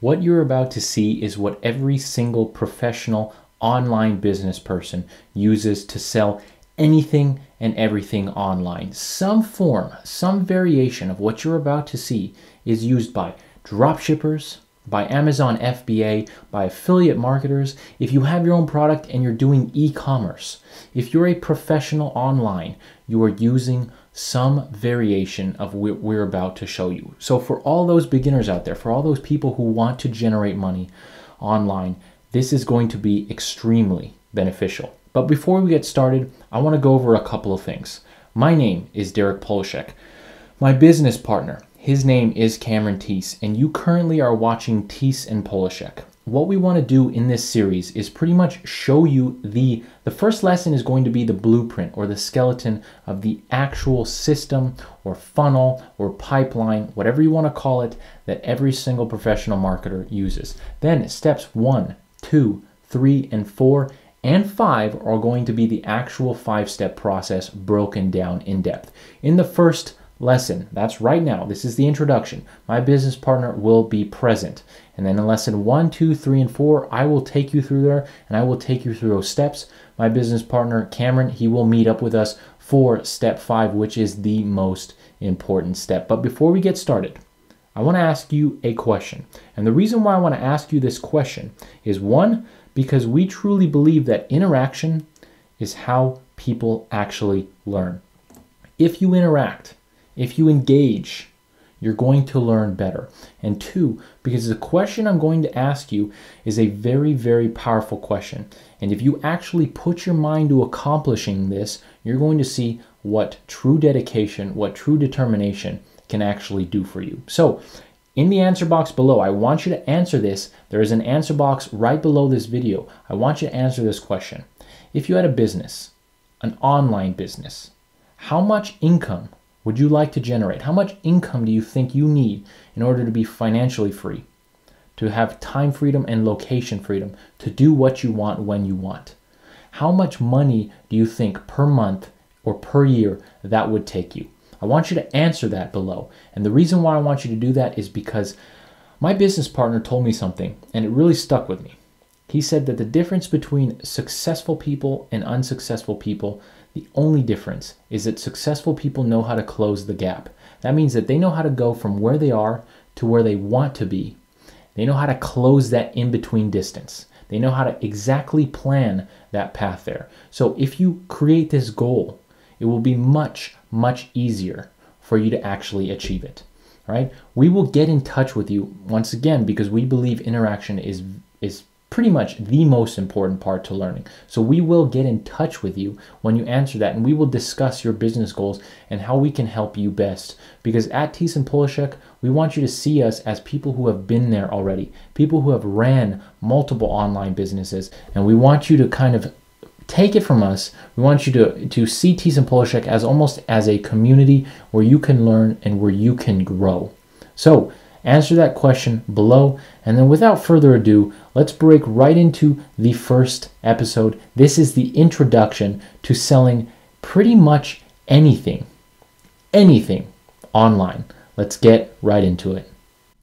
What you're about to see is what every single professional online business person uses to sell anything and everything online. Some form, some variation of what you're about to see is used by dropshippers, by Amazon FBA, by affiliate marketers, if you have your own product and you're doing e commerce, if you're a professional online, you are using some variation of what we're about to show you. So, for all those beginners out there, for all those people who want to generate money online, this is going to be extremely beneficial. But before we get started, I want to go over a couple of things. My name is Derek Polasek. My business partner, his name is Cameron Thies, and you currently are watching Thies and Polasek. What we want to do in this series is pretty much show you the the first lesson is going to be the blueprint or the skeleton of the actual system or funnel or pipeline, whatever you want to call it, that every single professional marketer uses. Then steps one, two, three, and four and five are going to be the actual five step process broken down in depth. In the first lesson, that's right now, this is the introduction, my business partner will be present. And then in lesson one, two, three, and four, I will take you through there and I will take you through those steps. My business partner, Cameron, he will meet up with us for step five, which is the most important step. But before we get started, I want to ask you a question. And the reason why I want to ask you this question is one, because we truly believe that interaction is how people actually learn. If you interact, if you engage, you're going to learn better. And two, because the question I'm going to ask you is a very, very powerful question. And if you actually put your mind to accomplishing this, you're going to see what true dedication, what true determination can actually do for you. So, in the answer box below, I want you to answer this. There is an answer box right below this video. I want you to answer this question. If you had a business, an online business, how much income would you like to generate? How much income do you think you need in order to be financially free, to have time freedom and location freedom, to do what you want when you want? How much money do you think per month or per year that would take you? I want you to answer that below. And the reason why I want you to do that is because my business partner told me something and it really stuck with me. He said that the difference between successful people and unsuccessful people, the only difference is that successful people know how to close the gap. That means that they know how to go from where they are to where they want to be. They know how to close that in between distance. They know how to exactly plan that path there. So if you create this goal, it will be much, much easier for you to actually achieve it. Right? We will get in touch with you once again because we believe interaction is is pretty much the most important part to learning. So we will get in touch with you when you answer that and we will discuss your business goals and how we can help you best. Because at and Polasek, we want you to see us as people who have been there already, people who have ran multiple online businesses, and we want you to kind of take it from us. We want you to, to see and Polasek as almost as a community where you can learn and where you can grow. So answer that question below. And then without further ado, let's break right into the first episode. This is the introduction to selling pretty much anything, anything online. Let's get right into it.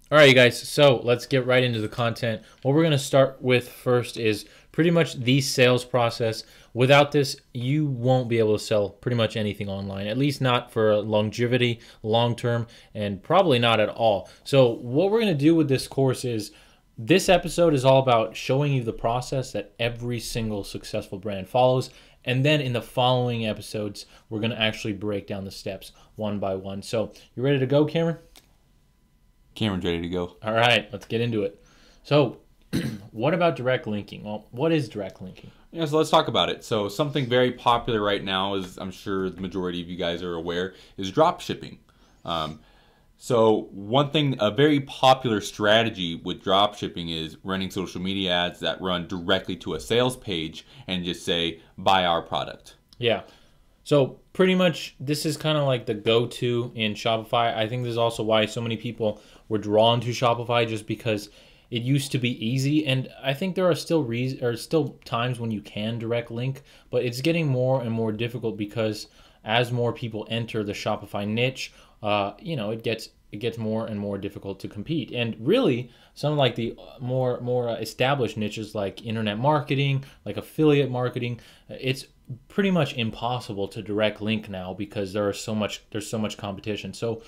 All right, you guys. So let's get right into the content. What we're going to start with first is pretty much the sales process. Without this, you won't be able to sell pretty much anything online, at least not for longevity, long term, and probably not at all. So, what we're going to do with this course is this episode is all about showing you the process that every single successful brand follows. And then in the following episodes, we're going to actually break down the steps one by one. So, you ready to go, Cameron? Cameron's ready to go. All right, let's get into it. So, what about direct linking? Well, what is direct linking? Yeah, so let's talk about it. So something very popular right now, is I'm sure the majority of you guys are aware, is drop shipping. Um, so one thing, a very popular strategy with drop shipping is running social media ads that run directly to a sales page and just say buy our product. Yeah. So pretty much this is kind of like the go-to in Shopify. I think this is also why so many people were drawn to Shopify just because it used to be easy and i think there are still re- or still times when you can direct link but it's getting more and more difficult because as more people enter the shopify niche uh, you know it gets it gets more and more difficult to compete. And really, some like the more more established niches like internet marketing, like affiliate marketing, it's pretty much impossible to direct link now because there are so much there's so much competition. So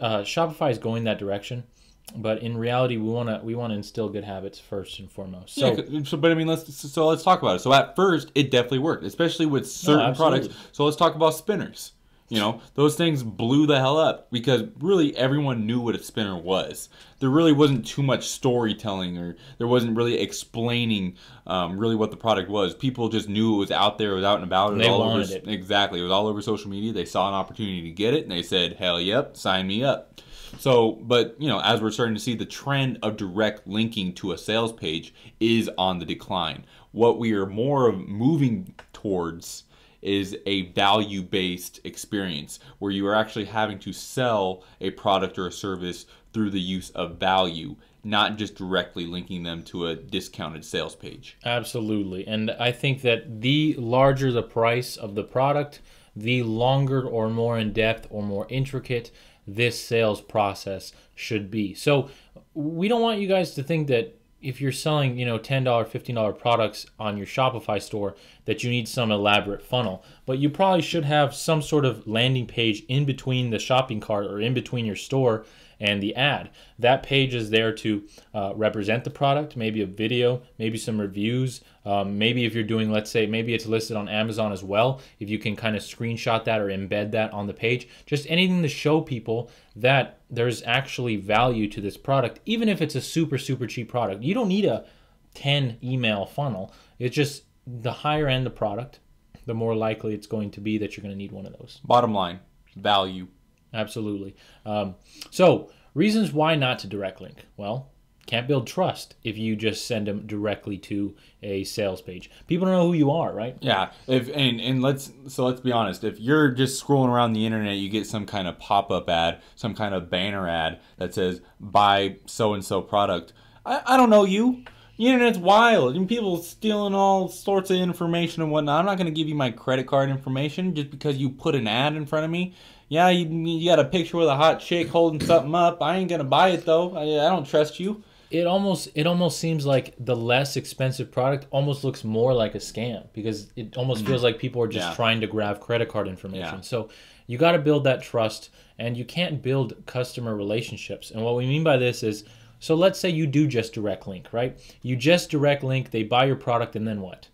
uh, Shopify is going that direction but in reality we want to we want to instill good habits first and foremost. So, yeah, so but i mean let's so let's talk about it. So at first it definitely worked especially with certain no, products. So let's talk about spinners. You know those things blew the hell up because really everyone knew what a spinner was. There really wasn't too much storytelling or there wasn't really explaining um, really what the product was. People just knew it was out there it was out and about it was they all over it. exactly it was all over social media. They saw an opportunity to get it and they said hell yep sign me up so, but you know, as we're starting to see, the trend of direct linking to a sales page is on the decline. What we are more of moving towards is a value based experience where you are actually having to sell a product or a service through the use of value, not just directly linking them to a discounted sales page. Absolutely. And I think that the larger the price of the product, the longer or more in depth or more intricate this sales process should be. So we don't want you guys to think that if you're selling, you know, $10, $15 products on your Shopify store that you need some elaborate funnel, but you probably should have some sort of landing page in between the shopping cart or in between your store and the ad. That page is there to uh, represent the product, maybe a video, maybe some reviews. Um, maybe if you're doing, let's say, maybe it's listed on Amazon as well. If you can kind of screenshot that or embed that on the page, just anything to show people that there's actually value to this product, even if it's a super, super cheap product. You don't need a 10 email funnel. It's just the higher end the product, the more likely it's going to be that you're going to need one of those. Bottom line, value Absolutely. Um, so, reasons why not to direct link. Well, can't build trust if you just send them directly to a sales page. People don't know who you are, right? Yeah. If and and let's so let's be honest. If you're just scrolling around the internet, you get some kind of pop up ad, some kind of banner ad that says buy so and so product. I, I don't know you. The internet's wild and people stealing all sorts of information and whatnot. I'm not going to give you my credit card information just because you put an ad in front of me. Yeah, you, you got a picture with a hot chick holding something up. I ain't going to buy it though. I, I don't trust you. It almost it almost seems like the less expensive product almost looks more like a scam because it almost mm. feels like people are just Yeah. trying to grab credit card information. Yeah. So you got to build that trust and you can't build customer relationships. And what we mean by this is so let's say you do just direct link, right? You just direct link, they buy your product and then what?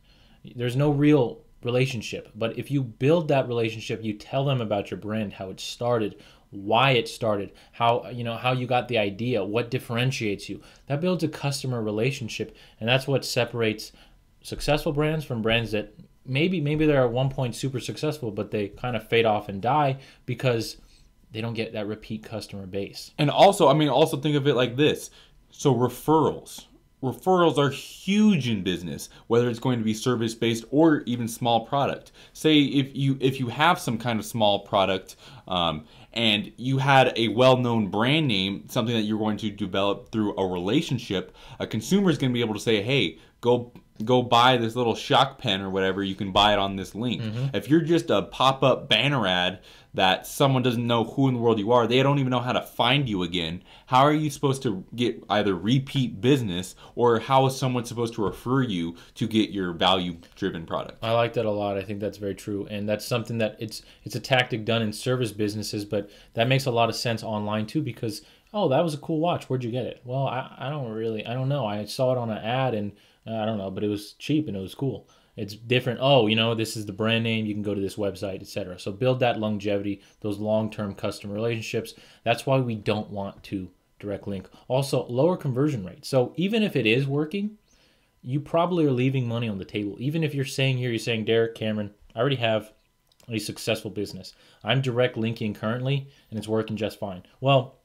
There's no real relationship. But if you build that relationship, you tell them about your brand, how it started, why it started, how you know how you got the idea, what differentiates you. That builds a customer relationship, and that's what separates successful brands from brands that maybe maybe they're at one point super successful, but they kind of fade off and die because they don't get that repeat customer base. And also, I mean, also think of it like this. So referrals. Referrals are huge in business, whether it's going to be service based or even small product. Say if you if you have some kind of small product um, and you had a well-known brand name, something that you're going to develop through a relationship, a consumer is going to be able to say, "Hey, go go buy this little shock pen or whatever. You can buy it on this link." Mm-hmm. If you're just a pop-up banner ad that someone doesn't know who in the world you are, they don't even know how to find you again. How are you supposed to get either repeat business or how is someone supposed to refer you to get your value-driven product? I like that a lot. I think that's very true, and that's something that it's it's a tactic done in service businesses, but that makes a lot of sense online too because oh, that was a cool watch. Where'd you get it? Well, I, I don't really I don't know. I saw it on an ad and Uh, I don't know, but it was cheap and it was cool. It's different. Oh, you know, this is the brand name. You can go to this website, etc. So build that longevity, those long-term customer relationships. That's why we don't want to direct link. Also, lower conversion rate. So even if it is working, you probably are leaving money on the table. Even if you're saying here, you're saying, Derek, Cameron, I already have a successful business. I'm direct linking currently and it's working just fine. Well,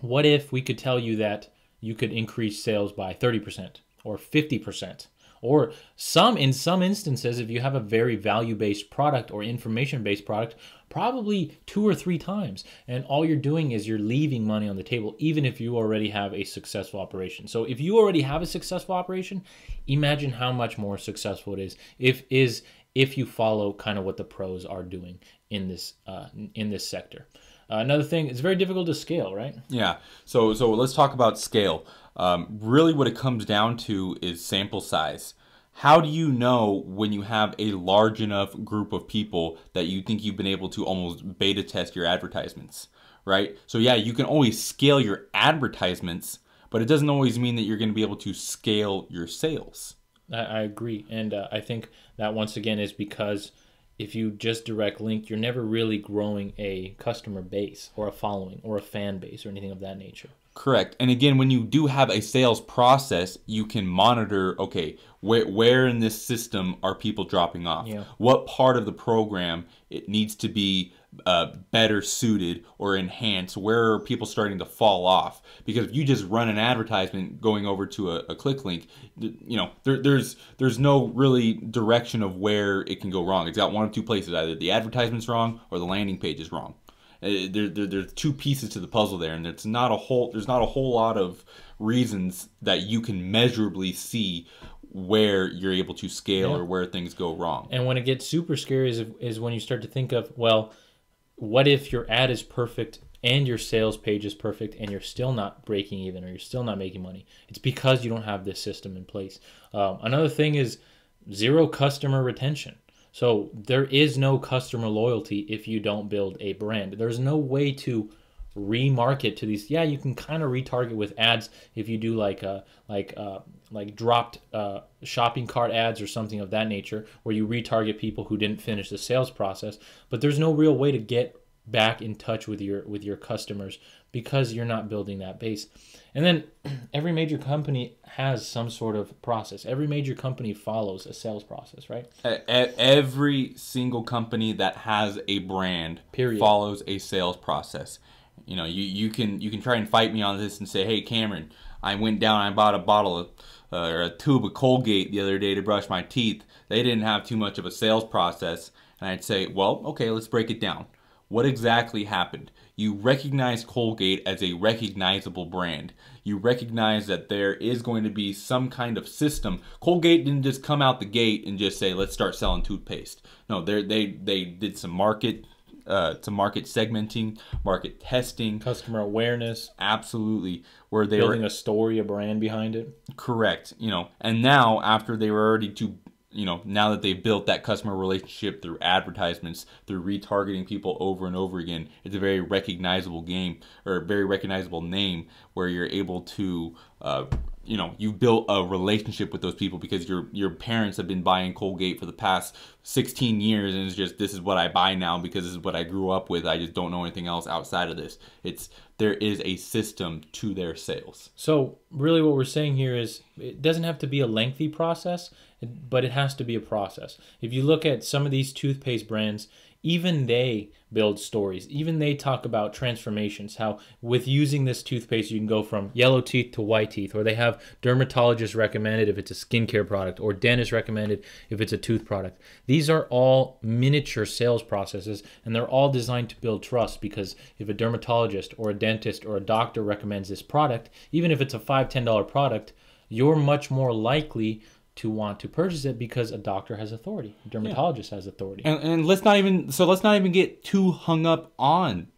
what if we could tell you that you could increase sales by 30% or 50%? Or some in some instances, if you have a very value-based product or information-based product, probably two or three times. And all you're doing is you're leaving money on the table, even if you already have a successful operation. So if you already have a successful operation, imagine how much more successful it is if is if you follow kind of what the pros are doing in this uh, in this sector. Uh, another thing, it's very difficult to scale, right? Yeah. So so let's talk about scale. Um, really, what it comes down to is sample size. How do you know when you have a large enough group of people that you think you've been able to almost beta test your advertisements, right? So yeah, you can always scale your advertisements, but it doesn't always mean that you're going to be able to scale your sales. I, agree, and uh, I think that once again is because if you just direct link, you're never really growing a customer base or a following or a fan base or anything of that nature. Correct. And again, when you do have a sales process, you can monitor, okay, where, where in this system are people dropping off? Yeah. What part of the program it needs to be uh, better suited or enhanced? Where are people starting to fall off? Because if you just run an advertisement going over to a, a click link, you know, there, there's there's no really direction of where it can go wrong. It's got one of two places: either the advertisement's wrong or the landing page is wrong. Uh, there, there, there's two pieces to the puzzle there, and it's not a whole. There's not a whole lot of reasons that you can measurably see where you're able to scale Yeah. or where things go wrong. And when it gets super scary is, is when you start to think of, well, what if your ad is perfect and your sales page is perfect and you're still not breaking even or you're still not making money? It's because you don't have this system in place. Um, another thing is zero customer retention. So there is no customer loyalty if you don't build a brand. There's no way to remarket to these. Yeah, you can kind of retarget with ads if you do like uh like uh like dropped uh, shopping cart ads or something of that nature, where you retarget people who didn't finish the sales process. But there's no real way to get back in touch with your with your customers because you're not building that base. And then every major company has some sort of process. Every major company follows a sales process, right? Every single company that has a brand Period. follows a sales process. You know, you, you can you can try and fight me on this and say, "Hey, Cameron, I went down and I bought a bottle of uh, or a tube of Colgate the other day to brush my teeth. They didn't have too much of a sales process." And I'd say, "Well, okay, let's break it down. What exactly happened? You recognize Colgate as a recognizable brand. You recognize that there is going to be some kind of system. Colgate didn't just come out the gate and just say, "Let's start selling toothpaste." No, they they they did some market uh, to market segmenting, market testing, Customer awareness, absolutely, where they building were a story, a brand behind it. correct, you know. And now, after they were already to, you know, now that they've built that customer relationship through advertisements, through retargeting people over and over again, it's a very recognizable game or very recognizable name where you're able to. Uh, you know, you've built a relationship with those people because your your parents have been buying Colgate for the past 16 years, and it's just this is what I buy now because this is what I grew up with. I just don't know anything else outside of this. It's there is a system to their sales. So, really, what we're saying here is it doesn't have to be a lengthy process, but it has to be a process. If you look at some of these toothpaste brands, even they build stories. Even they talk about transformations, how with using this toothpaste, you can go from yellow teeth to white teeth, or they have dermatologist recommended if it's a skincare product, or dentist recommended if it's a tooth product. These are all miniature sales processes, and they're all designed to build trust because if a dermatologist or a dentist or a doctor recommends this product, even if it's a $5, $10 product, you're much more likely to want to purchase it because a doctor has authority, a dermatologist has authority. And, and let's not even so let's not even get too hung up on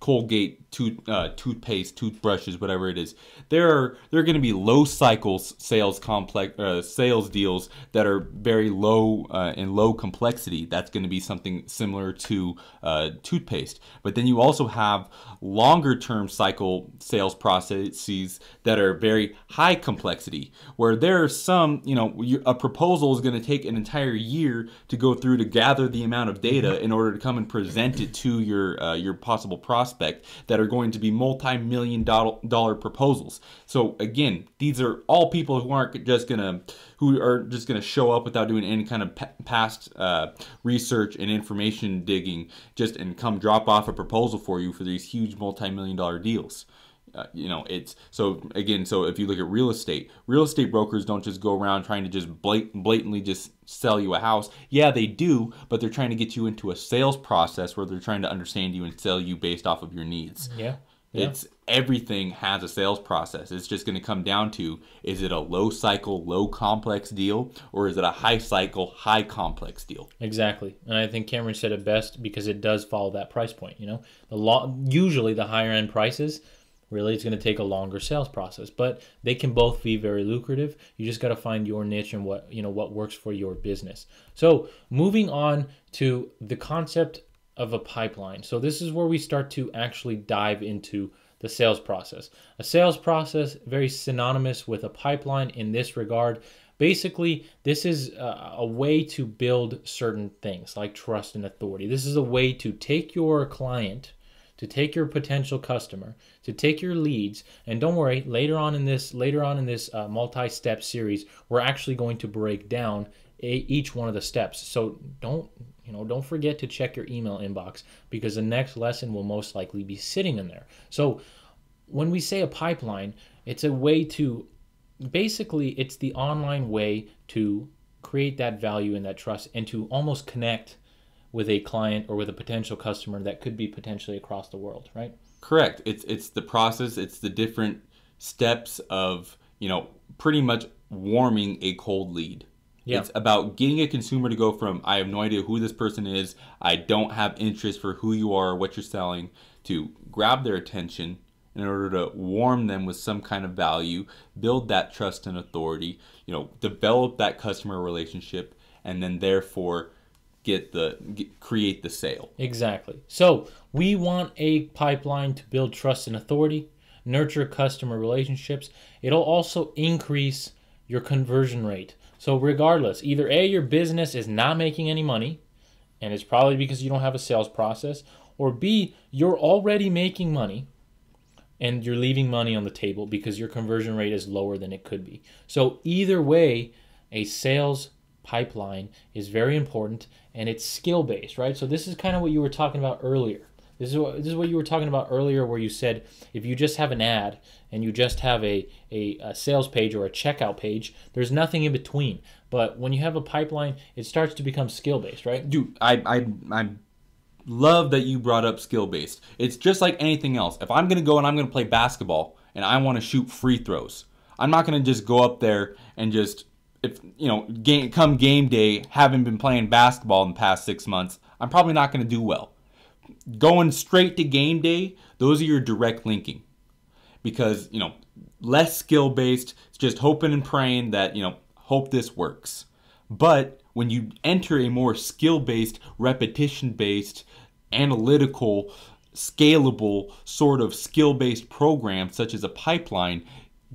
Colgate tooth uh, toothpaste, toothbrushes, whatever it is. There are there are going to be low cycles sales complex uh, sales deals that are very low uh, in low complexity. That's going to be something similar to uh, toothpaste. But then you also have longer term cycle sales processes that are very high complexity, where there are some you know a proposal is going to take an entire year to go through to gather the amount of data in order to come and present it to your uh, your possible prospect that are going to be multi-million dollar, dollar proposals. So again, these are all people who aren't just gonna who are just gonna show up without doing any kind of past uh, research and information digging, just and come drop off a proposal for you for these huge multi-million dollar deals. Uh, you know, it's so again. So if you look at real estate, real estate brokers don't just go around trying to just blat- blatantly just sell you a house. Yeah, they do, but they're trying to get you into a sales process where they're trying to understand you and sell you based off of your needs. Yeah. It's everything has a sales process. It's just going to come down to is it a low cycle, low complex deal, or is it a high cycle, high complex deal? Exactly, and I think Cameron said it best because it does follow that price point. You know, the law usually the higher end prices really it's going to take a longer sales process but they can both be very lucrative. You just got to find your niche and what you know what works for your business. So moving on to the concept of a pipeline. So this is where we start to actually dive into the sales process. A sales process very synonymous with a pipeline in this regard. Basically this is a, a way to build certain things like trust and authority. This is a way to take your client to take your potential customer, to take your leads, and don't worry, later on in this later on in this uh, multi-step series, we're actually going to break down a, each one of the steps. So don't you know don't forget to check your email inbox because the next lesson will most likely be sitting in there. So when we say a pipeline, it's a way to basically it's the online way to create that value and that trust and to almost connect with a client or with a potential customer that could be potentially across the world, right? Correct. It's it's the process, it's the different steps of, you know, pretty much warming a cold lead. Yeah. It's about getting a consumer to go from I have no idea who this person is, I don't have interest for who you are, what you're selling, to grab their attention in order to warm them with some kind of value, build that trust and authority, you know, develop that customer relationship and then therefore get the get, create the sale. Exactly. So we want a pipeline to build trust and authority, nurture customer relationships. It'll also increase your conversion rate. So regardless, either A, your business is not making any money, and it's probably because you don't have a sales process, or B, you're already making money and you're leaving money on the table because your conversion rate is lower than it could be. So either way, a sales pipeline is very important and it's skill based, right? So this is kind of what you were talking about earlier. This is what this is what you were talking about earlier, where you said if you just have an ad and you just have a, a, a, sales page or a checkout page, there's nothing in between. But when you have a pipeline, it starts to become skill based, right? Dude, I I I love that you brought up skill based. It's just like anything else. If I'm gonna go and I'm gonna play basketball and I want to shoot free throws, I'm not gonna just go up there and just if you know game come game day having been playing basketball in the past six months i'm probably not going to do well. Going straight to game day those are your direct linking. Because you know less skill based it's just hoping and praying that you know hope this works. But when you enter a more skill based repetition based analytical scalable sort of skill based program such as a pipeline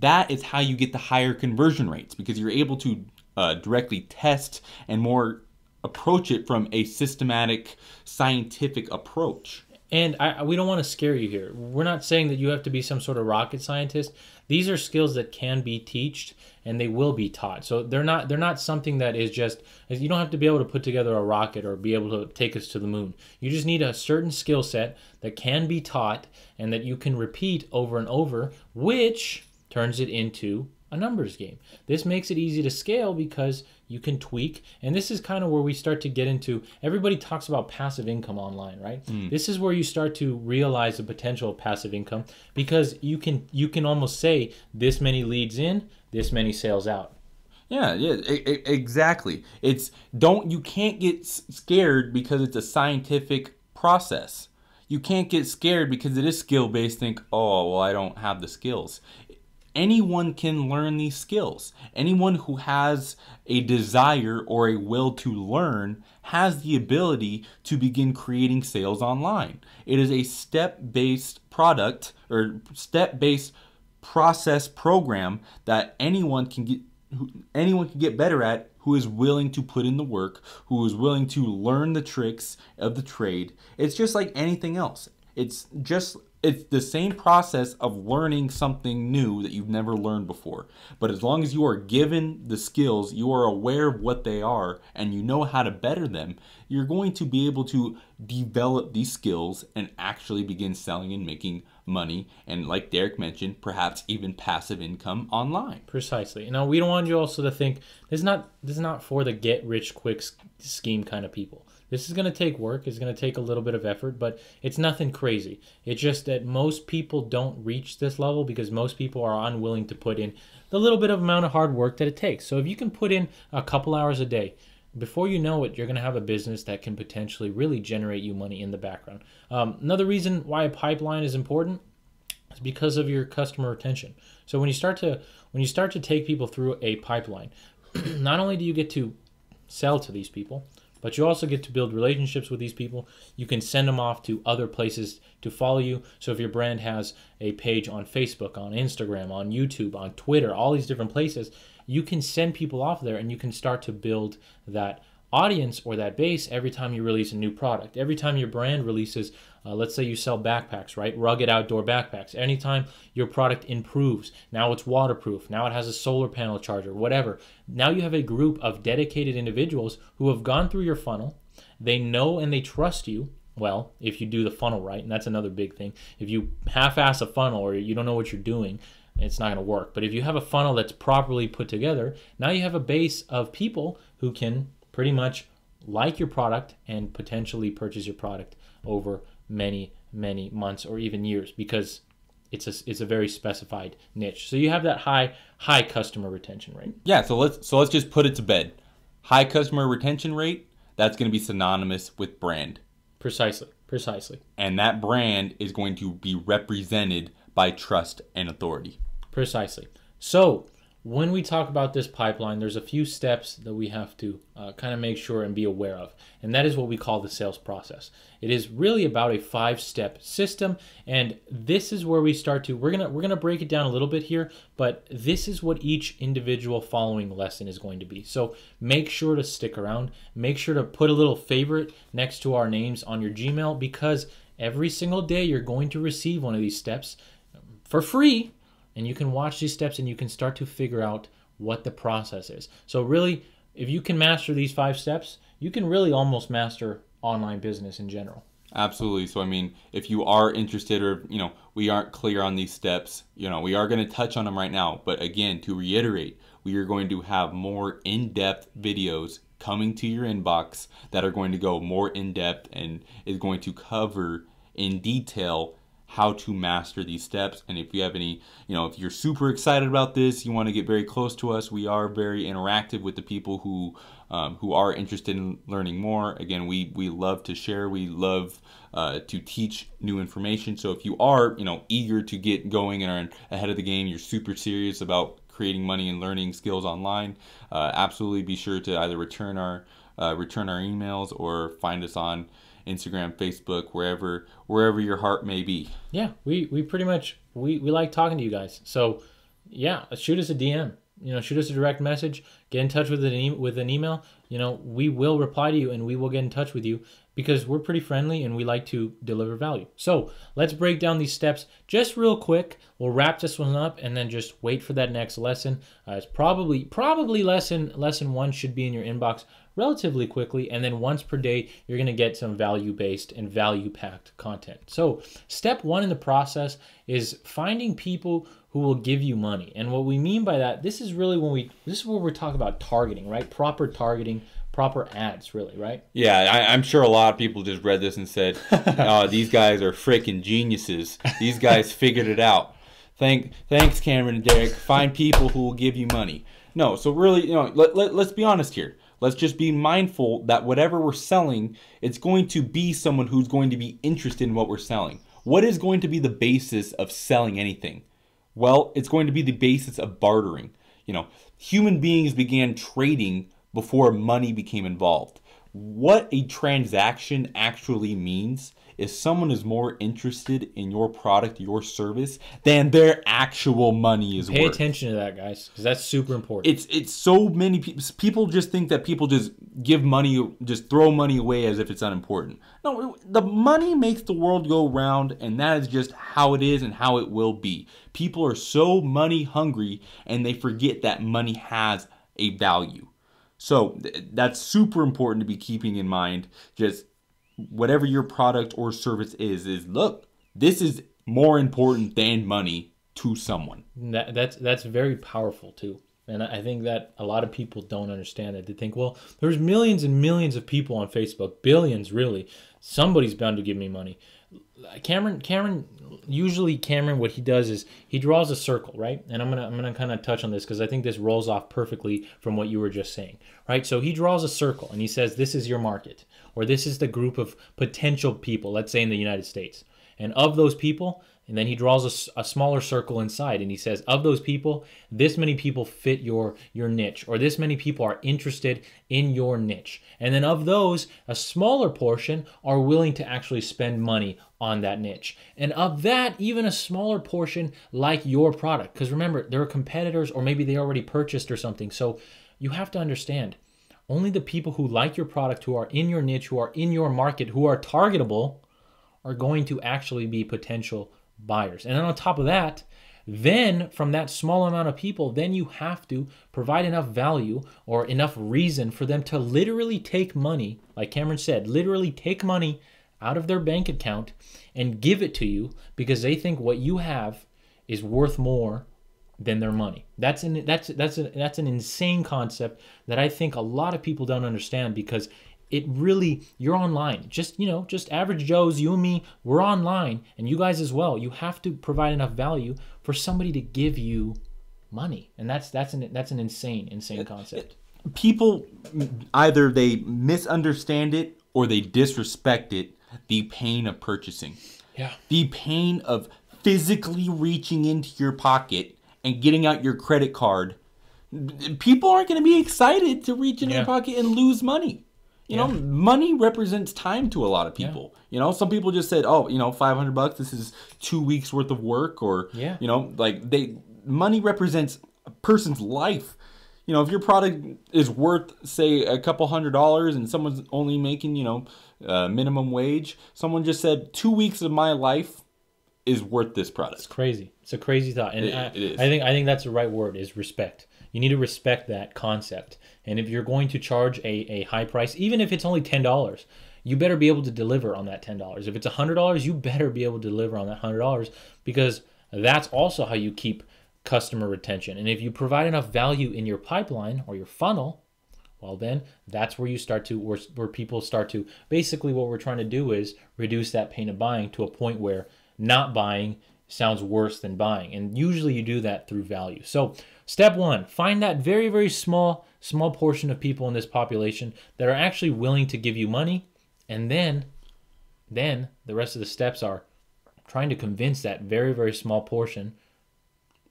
that is how you get the higher conversion rates because you're able to uh, directly test and more approach it from a systematic scientific approach. And I, we don't want to scare you here. We're not saying that you have to be some sort of rocket scientist. These are skills that can be taught and they will be taught. So they're not they're not something that is just you don't have to be able to put together a rocket or be able to take us to the moon. You just need a certain skill set that can be taught and that you can repeat over and over, which turns it into a numbers game. This makes it easy to scale because you can tweak. And this is kind of where we start to get into everybody talks about passive income online, right? Mm. This is where you start to realize the potential of passive income because you can you can almost say this many leads in, this many sales out. Yeah, yeah, exactly. It's don't you can't get scared because it's a scientific process. You can't get scared because it is skill based. Think, oh, well, I don't have the skills anyone can learn these skills. Anyone who has a desire or a will to learn has the ability to begin creating sales online. It is a step based product or step based process program that anyone can get anyone can get better at who is willing to put in the work, who is willing to learn the tricks of the trade. It's just like anything else. It's just it's the same process of learning something new that you've never learned before. But as long as you are given the skills, you are aware of what they are, and you know how to better them, you're going to be able to develop these skills and actually begin selling and making money. And like Derek mentioned, perhaps even passive income online. Precisely. Now we don't want you also to think this is not this is not for the get rich quick scheme kind of people. This is going to take work. It's going to take a little bit of effort, but it's nothing crazy. It's just that most people don't reach this level because most people are unwilling to put in the little bit of amount of hard work that it takes. So if you can put in a couple hours a day, before you know it, you're going to have a business that can potentially really generate you money in the background. Um, another reason why a pipeline is important is because of your customer retention. So when you start to when you start to take people through a pipeline, not only do you get to sell to these people, but you also get to build relationships with these people. You can send them off to other places to follow you. So if your brand has a page on Facebook, on Instagram, on YouTube, on Twitter, all these different places, you can send people off there and you can start to build that audience or that base every time you release a new product. Every time your brand releases, uh, let's say you sell backpacks, right? Rugged outdoor backpacks. Anytime your product improves, now it's waterproof, now it has a solar panel charger, whatever. Now you have a group of dedicated individuals who have gone through your funnel. They know and they trust you. Well, if you do the funnel right, and that's another big thing. If you half ass a funnel or you don't know what you're doing, it's not going to work. But if you have a funnel that's properly put together, now you have a base of people who can pretty much like your product and potentially purchase your product over many many months or even years because it's a it's a very specified niche. So you have that high high customer retention rate. Yeah, so let's so let's just put it to bed. High customer retention rate, that's going to be synonymous with brand. Precisely. Precisely. And that brand is going to be represented by trust and authority. Precisely. So, when we talk about this pipeline, there's a few steps that we have to uh, kind of make sure and be aware of, and that is what we call the sales process. It is really about a five-step system, and this is where we start to. We're gonna we're gonna break it down a little bit here, but this is what each individual following lesson is going to be. So make sure to stick around. Make sure to put a little favorite next to our names on your Gmail because every single day you're going to receive one of these steps for free and you can watch these steps and you can start to figure out what the process is. So really, if you can master these five steps, you can really almost master online business in general. Absolutely. So I mean, if you are interested or, you know, we aren't clear on these steps, you know, we are going to touch on them right now, but again, to reiterate, we are going to have more in-depth videos coming to your inbox that are going to go more in depth and is going to cover in detail how to master these steps. And if you have any, you know, if you're super excited about this, you want to get very close to us, we are very interactive with the people who um, who are interested in learning more. Again, we we love to share. We love uh, to teach new information. So if you are, you know, eager to get going and are ahead of the game, you're super serious about creating money and learning skills online, uh, absolutely be sure to either return our uh, return our emails or find us on Instagram, Facebook, wherever wherever your heart may be. Yeah, we we pretty much we we like talking to you guys. So yeah, shoot us a DM. You know, shoot us a direct message. Get in touch with an e- with an email. You know, we will reply to you and we will get in touch with you because we're pretty friendly and we like to deliver value. So let's break down these steps just real quick. We'll wrap this one up and then just wait for that next lesson. Uh, it's probably probably lesson lesson one should be in your inbox relatively quickly and then once per day you're going to get some value based and value packed content so step one in the process is finding people who will give you money and what we mean by that this is really when we this is where we're talking about targeting right proper targeting proper ads really right yeah I, am sure a lot of people just read this and said oh these guys are freaking geniuses these guys figured it out Thank, thanks cameron and derek find people who will give you money no so really you know let, let, let's be honest here Let's just be mindful that whatever we're selling, it's going to be someone who's going to be interested in what we're selling. What is going to be the basis of selling anything? Well, it's going to be the basis of bartering. You know, human beings began trading before money became involved. What a transaction actually means if someone is more interested in your product, your service, than their actual money is Pay worth. attention to that, guys, because that's super important. It's it's so many people. People just think that people just give money, just throw money away as if it's unimportant. No, the money makes the world go round, and that is just how it is and how it will be. People are so money hungry, and they forget that money has a value. So that's super important to be keeping in mind. Just whatever your product or service is, is look, this is more important than money to someone. That, that's that's very powerful too. And I think that a lot of people don't understand that. They think, well, there's millions and millions of people on Facebook, billions really. Somebody's bound to give me money. Cameron, Cameron, usually Cameron, what he does is he draws a circle, right? And I'm gonna I'm gonna kind of touch on this because I think this rolls off perfectly from what you were just saying, right? So he draws a circle and he says this is your market, or this is the group of potential people, let's say in the United States, and of those people, and then he draws a, a, smaller circle inside and he says, of those people, this many people fit your, your niche, or this many people are interested in your niche. And then of those, a smaller portion are willing to actually spend money on that niche. And of that, even a smaller portion like your product. Because remember, there are competitors, or maybe they already purchased or something. So you have to understand only the people who like your product, who are in your niche, who are in your market, who are targetable, are going to actually be potential buyers. And then on top of that, then from that small amount of people, then you have to provide enough value or enough reason for them to literally take money, like Cameron said, literally take money out of their bank account and give it to you because they think what you have is worth more than their money. That's an that's that's a, that's an insane concept that I think a lot of people don't understand because it really you're online. Just you know just average joes you and me we're online and you guys as well. You have to provide enough value for somebody to give you money. And that's that's an that's an insane insane concept. people either they misunderstand it or they disrespect it the pain of purchasing. Yeah. The pain of physically reaching into your pocket and getting out your credit card. People aren't going to be excited to reach in yeah. their pocket and lose money you yeah. know, money represents time to a lot of people. Yeah. You know, some people just said, "Oh, you know, 500 bucks, this is 2 weeks worth of work or yeah. you know, like they money represents a person's life. You know, if your product is worth say a couple hundred dollars and someone's only making, you know, uh, minimum wage, someone just said 2 weeks of my life is worth this product. It's crazy. It's a crazy thought. And it, I, it. I think I think that's the right word is respect. You need to respect that concept. And if you're going to charge a, a high price, even if it's only $10, you better be able to deliver on that $10. If it's $100, you better be able to deliver on that $100 because that's also how you keep customer retention. And if you provide enough value in your pipeline or your funnel, well then that's where you start to where, where people start to basically what we're trying to do is reduce that pain of buying to a point where not buying sounds worse than buying. And usually you do that through value. So Step one, find that very, very small, small portion of people in this population that are actually willing to give you money. And then, then the rest of the steps are trying to convince that very, very small portion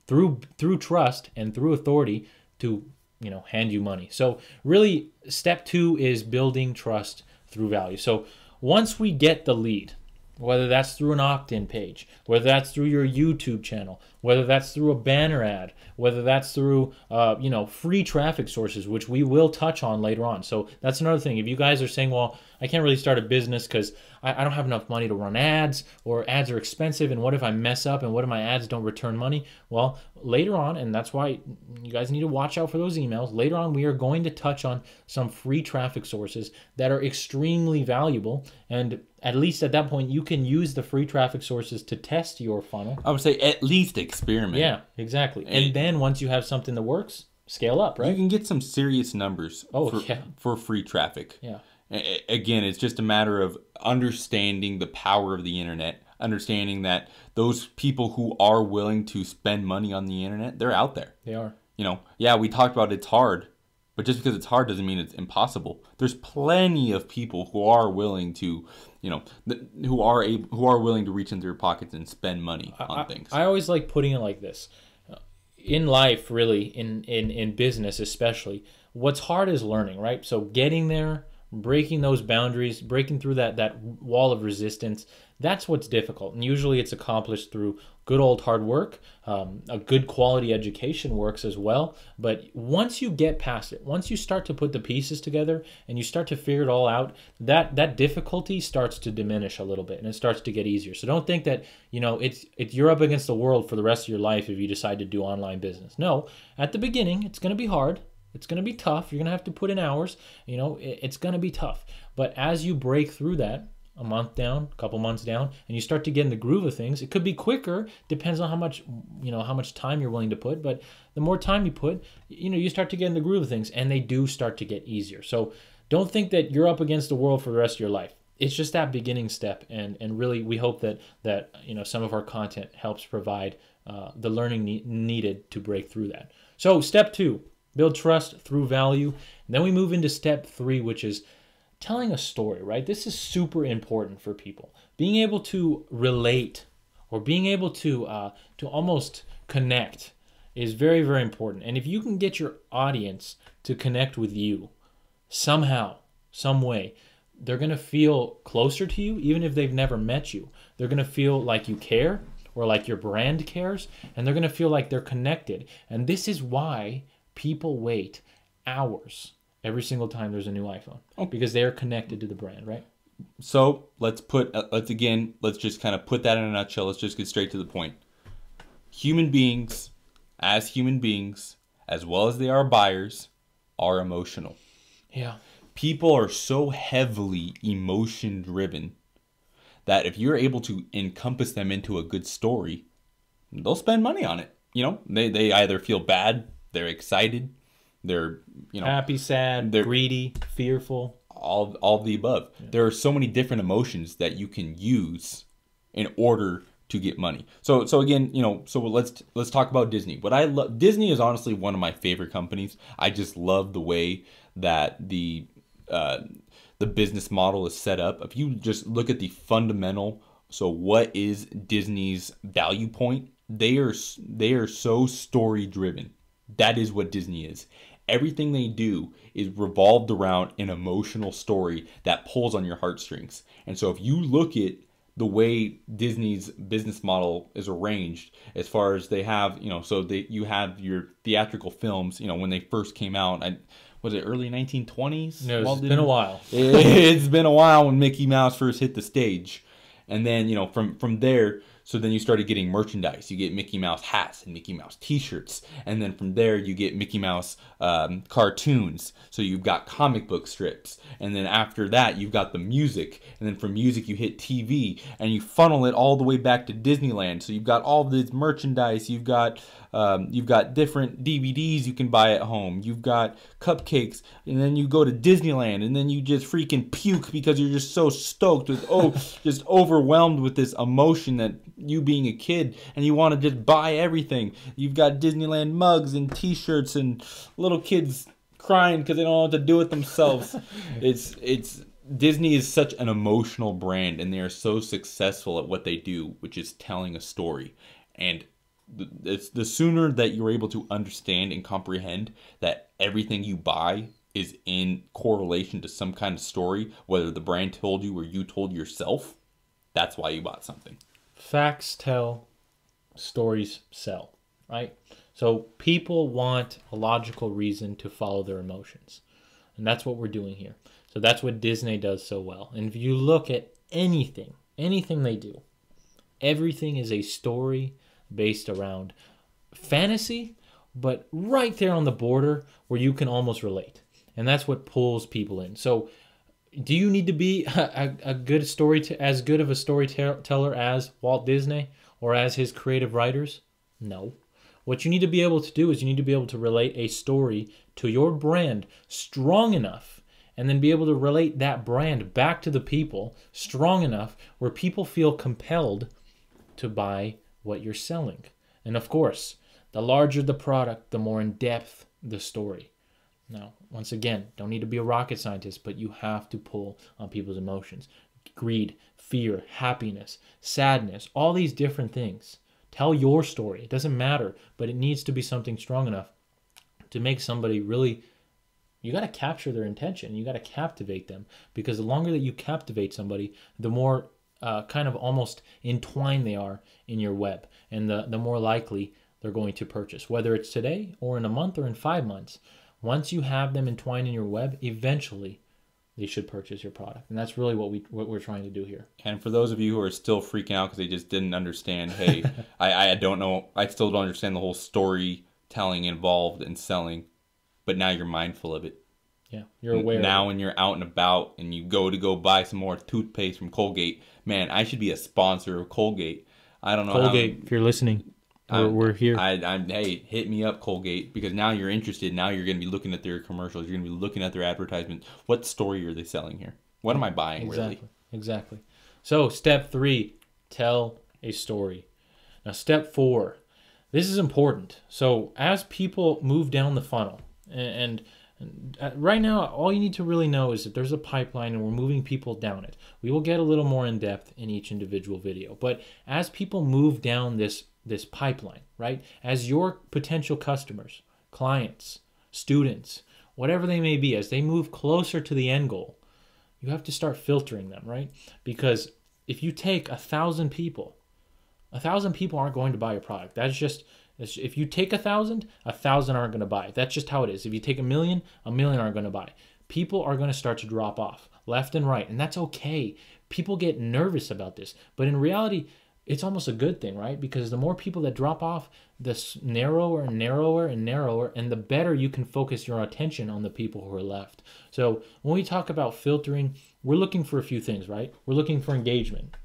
through through trust and through authority to you know hand you money. So really step 2 is building trust through value. So once we get the lead, whether that's through an opt-in page, whether that's through your YouTube channel, whether that's through a banner ad, whether that's through uh, you know free traffic sources, which we will touch on later on. So that's another thing. If you guys are saying, well, I can't really start a business because I, I, don't have enough money to run ads, or ads are expensive, and what if I mess up, and what if my ads don't return money? Well, later on, and that's why you guys need to watch out for those emails. Later on, we are going to touch on some free traffic sources that are extremely valuable, and at least at that point, you can use the free traffic sources to test your funnel. I would say at least experiment. Yeah, exactly. And, and then once you have something that works, scale up, right? You can get some serious numbers oh, for, yeah. for free traffic. Yeah. Again, it's just a matter of understanding the power of the internet, understanding that those people who are willing to spend money on the internet, they're out there. They are. You know, yeah, we talked about it's hard, but just because it's hard doesn't mean it's impossible. There's plenty of people who are willing to, you know, th- who are able, who are willing to reach into their pockets and spend money on I, things. I always like putting it like this. In life, really, in, in, in business especially, what's hard is learning, right? So getting there, breaking those boundaries, breaking through that that wall of resistance. That's what's difficult, and usually it's accomplished through good old hard work. Um, a good quality education works as well. But once you get past it, once you start to put the pieces together and you start to figure it all out, that that difficulty starts to diminish a little bit, and it starts to get easier. So don't think that you know it's it's you're up against the world for the rest of your life if you decide to do online business. No, at the beginning it's going to be hard it's going to be tough. You're going to have to put in hours. You know, it's going to be tough. But as you break through that, a month down, a couple months down, and you start to get in the groove of things. It could be quicker, depends on how much you know how much time you're willing to put. But the more time you put, you know, you start to get in the groove of things, and they do start to get easier. So don't think that you're up against the world for the rest of your life. It's just that beginning step, and and really we hope that that you know some of our content helps provide uh, the learning ne- needed to break through that. So step two, build trust through value. And then we move into step three, which is telling a story, right? This is super important for people. Being able to relate or being able to uh, to almost connect is very very important. And if you can get your audience to connect with you somehow, some way, they're going to feel closer to you even if they've never met you. They're going to feel like you care or like your brand cares and they're going to feel like they're connected. And this is why people wait hours every single time there's a new iPhone oh. because they're connected to the brand, right? So let's put uh, let's again let's just kind of put that in a nutshell. Let's just get straight to the point. Human beings, as human beings, as well as they are buyers, are emotional. Yeah. People are so heavily emotion driven that if you're able to encompass them into a good story, they'll spend money on it. You know, they, they either feel bad, they're excited, they're you know happy, sad, they're greedy, fearful, all all of the above. Yeah. There are so many different emotions that you can use in order to get money. So so again, you know, so let's let's talk about Disney. What I love Disney is honestly one of my favorite companies. I just love the way that the uh, the business model is set up. If you just look at the fundamental, so what is Disney's value point? They are they are so story driven. That is what Disney is everything they do is revolved around an emotional story that pulls on your heartstrings. And so if you look at the way Disney's business model is arranged, as far as they have, you know, so they you have your theatrical films, you know, when they first came out, I, was it early 1920s? No, it's been a while. it's been a while when Mickey Mouse first hit the stage, and then you know from from there so then you started getting merchandise. You get Mickey Mouse hats and Mickey Mouse T-shirts, and then from there you get Mickey Mouse um, cartoons. So you've got comic book strips, and then after that you've got the music, and then from music you hit TV, and you funnel it all the way back to Disneyland. So you've got all this merchandise. You've got um, you've got different DVDs you can buy at home. You've got cupcakes, and then you go to Disneyland, and then you just freaking puke because you're just so stoked with oh, just overwhelmed with this emotion that you being a kid, and you want to just buy everything. You've got Disneyland mugs and T-shirts, and little kids crying because they don't know what to do with themselves. it's it's Disney is such an emotional brand, and they are so successful at what they do, which is telling a story. And it's the sooner that you're able to understand and comprehend that everything you buy is in correlation to some kind of story, whether the brand told you or you told yourself, that's why you bought something. Facts tell, stories sell, right? So people want a logical reason to follow their emotions. And that's what we're doing here. So that's what Disney does so well. And if you look at anything, anything they do, everything is a story based around fantasy, but right there on the border where you can almost relate. And that's what pulls people in. So, do you need to be a, a, a good story to, as good of a storyteller as Walt Disney or as his creative writers? No. What you need to be able to do is you need to be able to relate a story to your brand strong enough and then be able to relate that brand back to the people strong enough where people feel compelled to buy what you're selling. And of course, the larger the product, the more in depth the story. Now, once again, don't need to be a rocket scientist, but you have to pull on people's emotions greed, fear, happiness, sadness, all these different things. Tell your story. It doesn't matter, but it needs to be something strong enough to make somebody really. You got to capture their intention. You got to captivate them because the longer that you captivate somebody, the more uh, kind of almost entwined they are in your web, and the, the more likely they're going to purchase, whether it's today or in a month or in five months. Once you have them entwined in your web, eventually they should purchase your product, and that's really what we what we're trying to do here. And for those of you who are still freaking out because they just didn't understand, hey, I I don't know, I still don't understand the whole storytelling involved in selling, but now you're mindful of it. Yeah, you're aware. now when you're out and about and you go to go buy some more toothpaste from Colgate, man, I should be a sponsor of Colgate. I don't know Colgate, if you're listening, how we're, here. I, I'm hey, hit me up, Colgate, because now you're interested. Now you're going to be looking at their commercials. You're going to be looking at their advertisements. What story are they selling here? What am I buying exactly. really? Exactly. So step three, tell a story. Now step four, this is important. So as people move down the funnel, and, and Uh, right now, all you need to really know is that there's a pipeline and we're moving people down it. We will get a little more in depth in each individual video, but as people move down this this pipeline, right? As your potential customers, clients, students, whatever they may be, as they move closer to the end goal, you have to start filtering them, right? Because if you take a thousand people, a thousand people aren't going to buy your product. That's just if you take a thousand, a thousand aren't going to buy. That's just how it is. If you take a million, a million aren't going to buy. People are going to start to drop off left and right, and that's okay. People get nervous about this, but in reality, it's almost a good thing, right? Because the more people that drop off, the narrower and narrower and narrower, and the better you can focus your attention on the people who are left. So when we talk about filtering, we're looking for a few things, right? We're looking for engagement.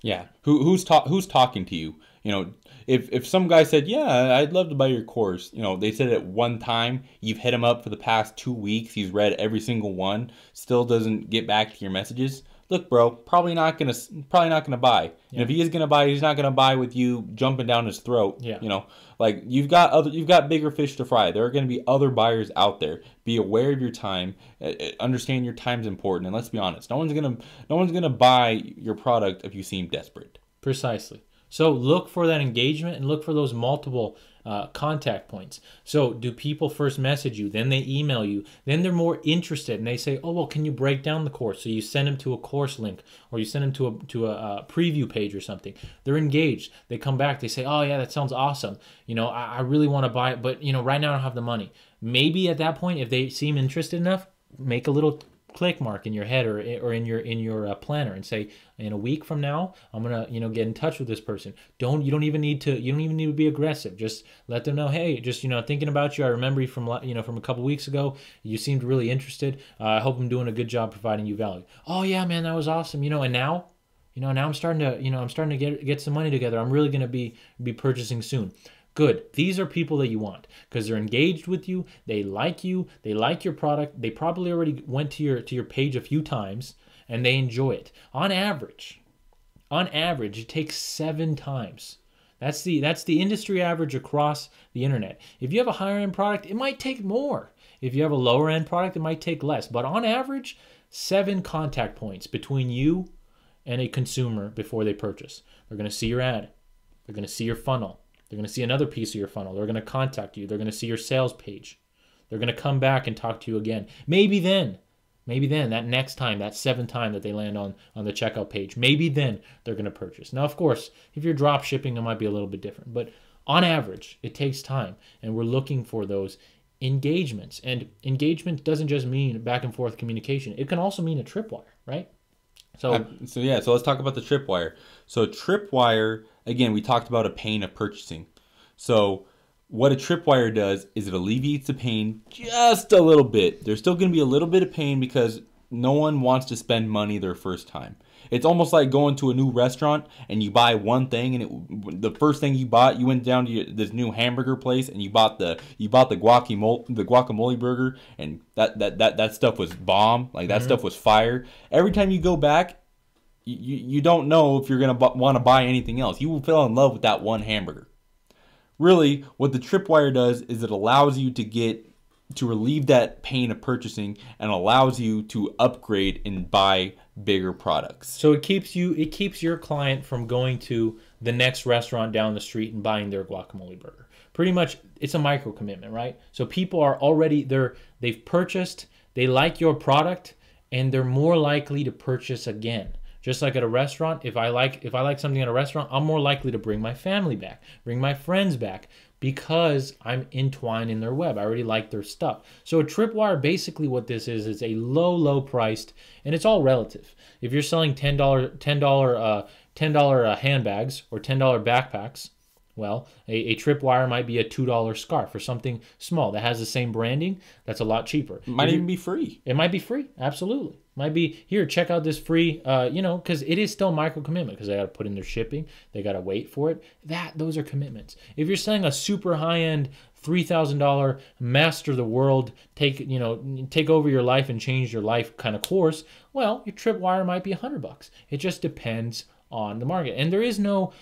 Yeah. Who who's ta- who's talking to you? You know, if if some guy said, "Yeah, I'd love to buy your course," you know, they said it one time. You've hit him up for the past two weeks. He's read every single one. Still doesn't get back to your messages. Look, bro, probably not gonna probably not gonna buy. And if he is gonna buy, he's not gonna buy with you jumping down his throat. Yeah. You know, like you've got other you've got bigger fish to fry. There are gonna be other buyers out there. Be aware of your time. uh, uh, Understand your time's important. And let's be honest, no one's gonna no one's gonna buy your product if you seem desperate. Precisely. So look for that engagement and look for those multiple uh, contact points. So do people first message you, then they email you, then they're more interested and they say, "Oh well, can you break down the course?" So you send them to a course link or you send them to a to a, uh preview page or something. They're engaged. They come back. They say, "Oh yeah, that sounds awesome. You know, I, I really want to buy it, but you know, right now I don't have the money." Maybe at that point, if they seem interested enough, make a little click mark in your head or, or in your in your uh, planner and say in a week from now i'm gonna you know get in touch with this person. Don't you don't even need to you don't even need to be aggressive. Just let them know hey just you know thinking about you. I remember you from you know from a couple weeks ago. You seemed really interested. Uh, i hope i'm doing a good job providing you value. Oh yeah man that was awesome. You know and now you know now i'm starting to you know i'm starting to get get some money together. I'm really to be be purchasing soon good. These are people that you want because they're engaged with you they like you they like your product they probably already went to your to your page a few times and they enjoy it. On average on average it takes seven times. That's the that's the industry average across the internet. If you have a higher end product it might take more. If you have a lower end product it might take less. But on average seven contact points between you and a consumer before they purchase. They're going to see your ad. They're going to see your funnel they're going to see another piece of your funnel. They're going to contact you. They're going to see your sales page. They're going to come back and talk to you again. Maybe then, maybe then, that next time, that seventh time that they land on, on the checkout page, maybe then they're going to purchase. Now, of course, if you're drop shipping, it might be a little bit different. But on average, it takes time. And we're looking for those engagements. And engagement doesn't just mean back and forth communication, it can also mean a tripwire, right? So, so yeah, so let's talk about the tripwire. So tripwire, again, we talked about a pain of purchasing. So what a tripwire does is it alleviates the pain just a little bit. There's still going to be a little bit of pain because no one wants to spend money their first time. It's almost like going to a new restaurant and you buy one thing and it, the first thing you bought, you went down to your, this new hamburger place and you bought the you bought the guacamole the guacamole burger and that that that, that stuff was bomb. Like that mm-hmm. stuff was fire. Every time you go back, you, you don't know if you're going to want to buy anything else. You will fall in love with that one hamburger. Really, what the tripwire does is it allows you to get to relieve that pain of purchasing and allows you to upgrade and buy bigger products. So it keeps you it keeps your client from going to the next restaurant down the street and buying their guacamole burger. Pretty much it's a micro commitment, right? So people are already they're they've purchased, they like your product and they're more likely to purchase again. Just like at a restaurant, if I like if I like something at a restaurant, I'm more likely to bring my family back, bring my friends back because I'm entwined in their web. I already like their stuff. So a tripwire basically what this is is a low low priced and it's all relative. If you're selling $10 $10 uh $10 uh, handbags or $10 backpacks, Well, a, a tripwire might be a $2 scarf or something small that has the same branding that's a lot cheaper. It Might even be free. it might be free. Absolutely. Might be here, check out this free, uh, you know, because it is still micro commitment because they got to put in their shipping. They got to wait for it. That, those are commitments. If you're selling a super high end, $3,000 master the world, take, you know, take over your life and change your life kind of course, well, your tripwire might be a hundred bucks. It just depends on the market. And there is no,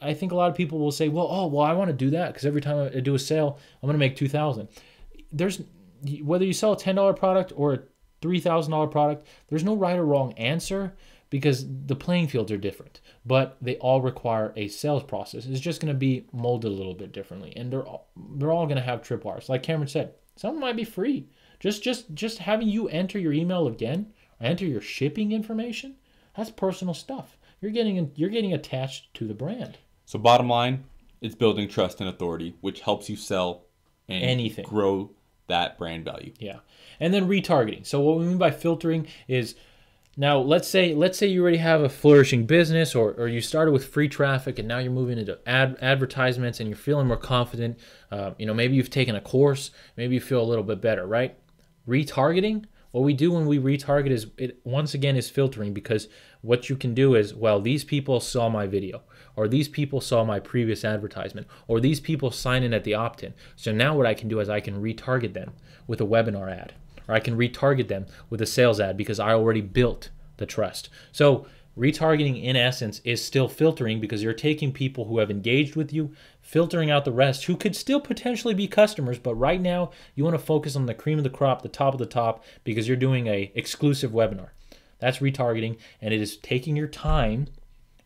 I think a lot of people will say, well, oh, well, I want to do that because every time I do a sale, I'm going to make 2000 there's whether you sell a $10 product or a $3,000 product, there's no right or wrong answer because the playing fields are different, but they all require a sales process. It's just going to be molded a little bit differently, and they're all, they're all going to have tripwires. Like Cameron said, some might be free. Just just just having you enter your email again, enter your shipping information, that's personal stuff. You're getting you're getting attached to the brand. So bottom line, it's building trust and authority, which helps you sell and Anything. grow that brand value. Yeah. And then retargeting. So what we mean by filtering is now let's say let's say you already have a flourishing business or, or you started with free traffic and now you're moving into ad, advertisements and you're feeling more confident. Uh, you know, maybe you've taken a course, maybe you feel a little bit better, right? Retargeting, what we do when we retarget is it once again is filtering because what you can do is, well, these people saw my video or these people saw my previous advertisement or these people sign in at the opt-in. So now what I can do is I can retarget them with a webinar ad or I can retarget them with a sales ad because I already built the trust. So retargeting in essence is still filtering because you're taking people who have engaged with you, filtering out the rest who could still potentially be customers, but right now you want to focus on the cream of the crop, the top of the top because you're doing a exclusive webinar. That's retargeting and it is taking your time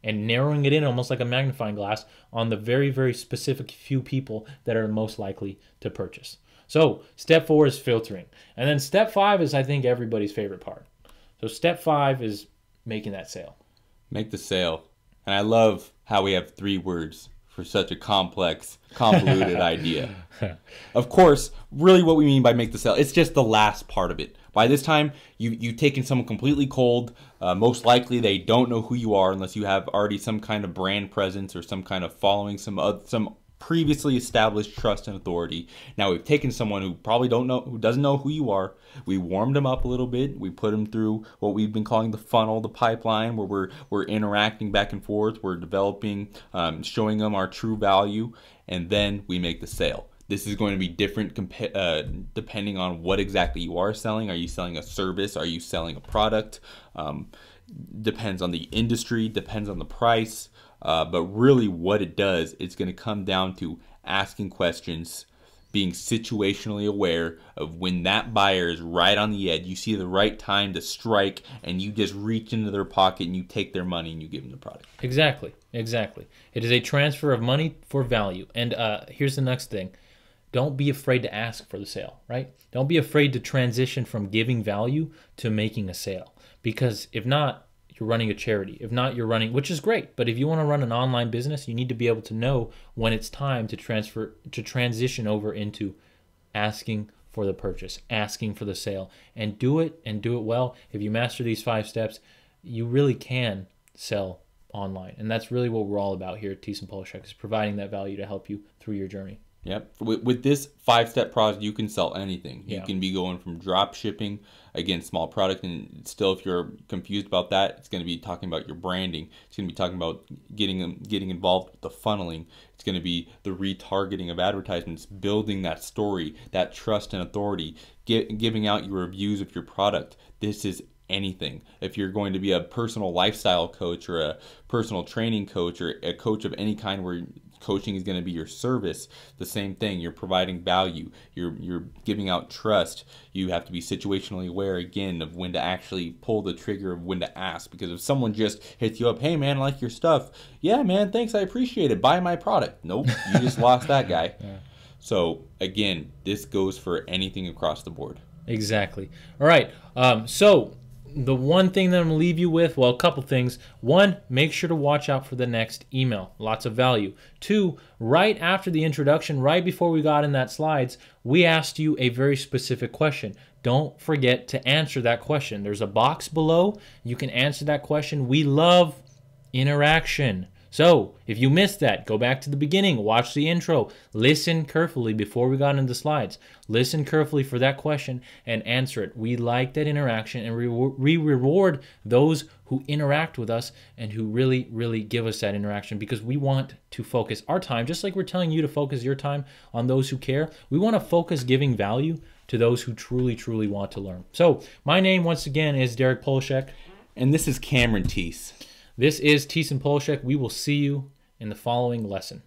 and narrowing it in almost like a magnifying glass on the very very specific few people that are most likely to purchase. So, step 4 is filtering. And then step 5 is I think everybody's favorite part. So step 5 is making that sale. Make the sale. And I love how we have three words for such a complex, convoluted idea. Of course, really what we mean by make the sale, it's just the last part of it. By this time, you, you've taken someone completely cold. Uh, most likely, they don't know who you are unless you have already some kind of brand presence or some kind of following, some uh, some previously established trust and authority. Now we've taken someone who probably don't know who doesn't know who you are. We warmed them up a little bit. We put them through what we've been calling the funnel, the pipeline, where we're we're interacting back and forth. We're developing, um, showing them our true value, and then we make the sale. This is going to be different uh, depending on what exactly you are selling. Are you selling a service? Are you selling a product? Um, depends on the industry, depends on the price. Uh, but really, what it does, it's going to come down to asking questions, being situationally aware of when that buyer is right on the edge. You see the right time to strike, and you just reach into their pocket and you take their money and you give them the product. Exactly, exactly. It is a transfer of money for value. And uh, here's the next thing don't be afraid to ask for the sale, right? Don't be afraid to transition from giving value to making a sale. Because if not, you're running a charity. If not, you're running, which is great. But if you want to run an online business, you need to be able to know when it's time to transfer, to transition over into asking for the purchase, asking for the sale, and do it and do it well. If you master these five steps, you really can sell online. And that's really what we're all about here at Thies and Polasek is providing that value to help you through your journey. Yep. With, with this five step process, you can sell anything. You Yeah. can be going from drop shipping, again, small product, and still, if you're confused about that, it's going to be talking about your branding. It's going to be talking about getting getting involved with the funneling. It's going to be the retargeting of advertisements, building that story, that trust and authority, get, giving out your reviews of your product. This is anything. If you're going to be a personal lifestyle coach or a personal training coach or a coach of any kind where coaching is going to be your service the same thing. You're providing value. You're you're giving out trust. You have to be situationally aware again of when to actually pull the trigger of when to ask. Because if someone just hits you up hey man I like your stuff. Yeah man thanks I appreciate it. Buy my product. Nope you just lost that guy. So again this goes for anything across the board. Exactly. All right. Um, so the one thing that I'm gonna leave you with, well, a couple things. One, make sure to watch out for the next email. Lots of value. Two, right after the introduction, right before we got in that slides, we asked you a very specific question. Don't forget to answer that question. There's a box below. You can answer that question. We love interaction. So, if you missed that, go back to the beginning, watch the intro, listen carefully before we got into the slides. Listen carefully for that question and answer it. We like that interaction and we reward those who interact with us and who really, really give us that interaction because we want to focus our time, just like we're telling you to focus your time on those who care. We want to focus giving value to those who truly, truly want to learn. So, my name once again is Derek Polasek. And this is Cameron Thies. This is Thies and Polasek. We will see you in the following lesson.